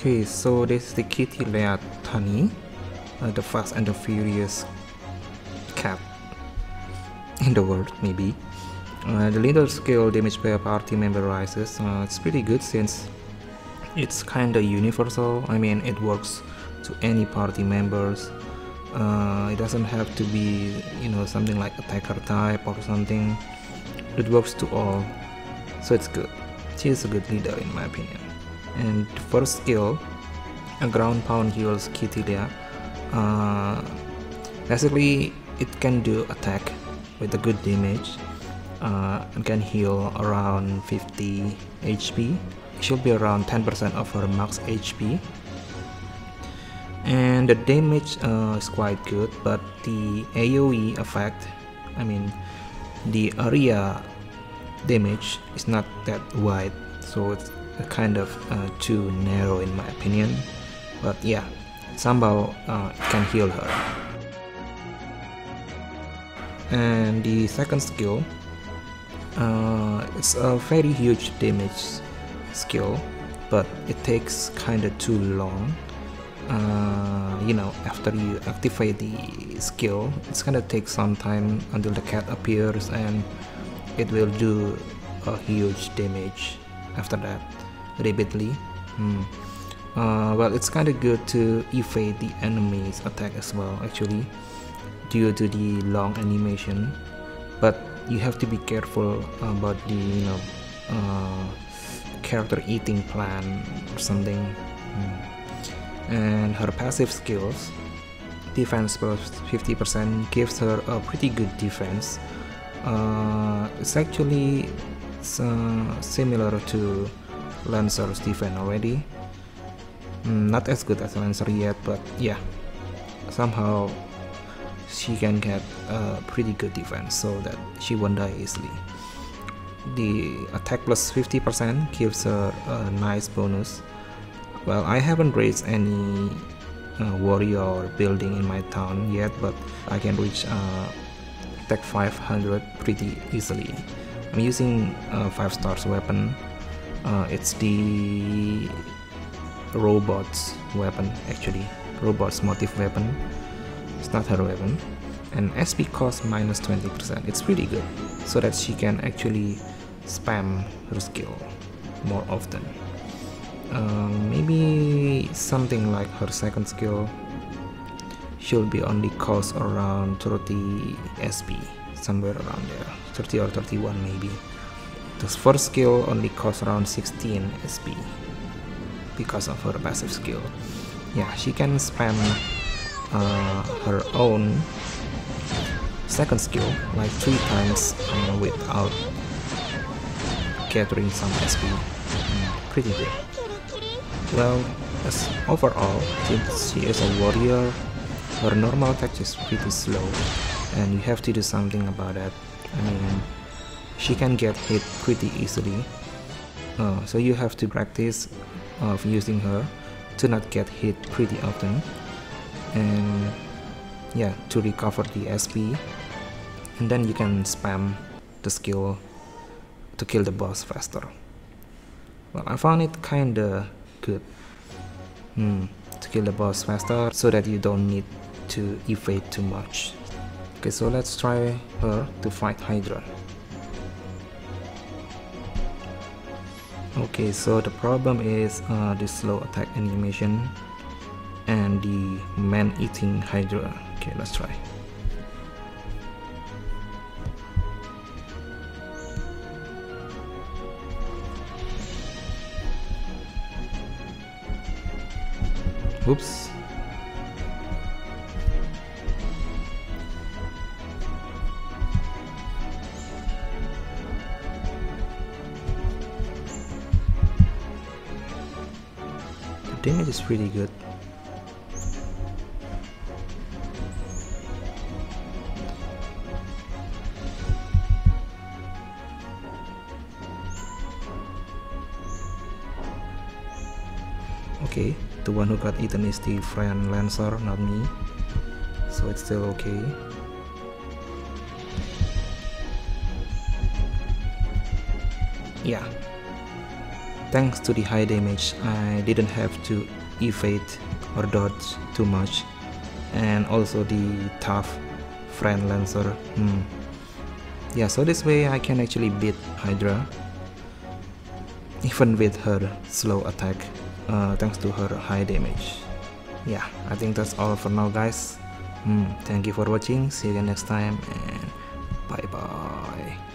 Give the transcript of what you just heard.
Okay, so this is the Kitty Leah Tani, uh, the fast and the furious cat in the world, maybe. Uh, the little skill damage per party member rises. Uh, it's pretty good since it's kinda universal. I mean, it works to any party members. Uh, it doesn't have to be, you know, something like attacker type or something. It works to all, so it's good. She is a good leader in my opinion. And first skill, a ground pound heals Kitty Leah. Uh, basically, it can do attack with a good damage uh, and can heal around 50 HP. It should be around 10% of her max HP. And the damage uh, is quite good, but the AoE effect, I mean, the area damage is not that wide, so it's kind of uh, too narrow in my opinion. But yeah, somehow uh, can heal her. And the second skill uh, it's a very huge damage skill but it takes kinda too long uh, you know after you activate the skill it's gonna take some time until the cat appears and it will do a huge damage after that rapidly hmm. uh, well it's kinda good to evade the enemy's attack as well actually due to the long animation but you have to be careful about the you know uh, character eating plan or something mm. and her passive skills defense plus 50% gives her a pretty good defense uh, it's actually uh, similar to Lancer's defense already mm, not as good as Lancer yet but yeah somehow she can get a pretty good defense so that she won't die easily. The attack plus 50% gives her a nice bonus. Well, I haven't raised any uh, warrior or building in my town yet, but I can reach uh, attack 500 pretty easily. I'm using a 5 stars weapon. Uh, it's the robot's weapon actually, robot's motive weapon. It's not her weapon. And SP cost minus 20% it's pretty good. So that she can actually spam her skill more often. Um, maybe something like her second skill. Should be only cost around 30 SP somewhere around there. 30 or 31 maybe the first skill only costs around 16 SP because of her passive skill yeah she can spam uh, her own second skill like three times uh, without gathering some SP. Mm, pretty good. Well, as overall, since she is a warrior, her normal attack is pretty slow and you have to do something about that. I mean, she can get hit pretty easily. Uh, so you have to practice of using her to not get hit pretty often. And yeah to recover the SP and then you can spam the skill to kill the boss faster. Well I found it kinda good hmm, to kill the boss faster so that you don't need to evade too much. Okay so let's try her to fight Hydra okay so the problem is uh, the slow attack animation and the man-eating hydra. Okay, let's try. Oops. Damage is pretty good. okay the one who got eaten is the friend Lancer not me. So it's still okay. Yeah thanks to the high damage I didn't have to evade or dodge too much and also the tough friend lancer hmm. yeah so this way I can actually beat Hydra even with her slow attack uh, thanks to her high damage yeah I think that's all for now guys hmm. thank you for watching see you again next time and bye bye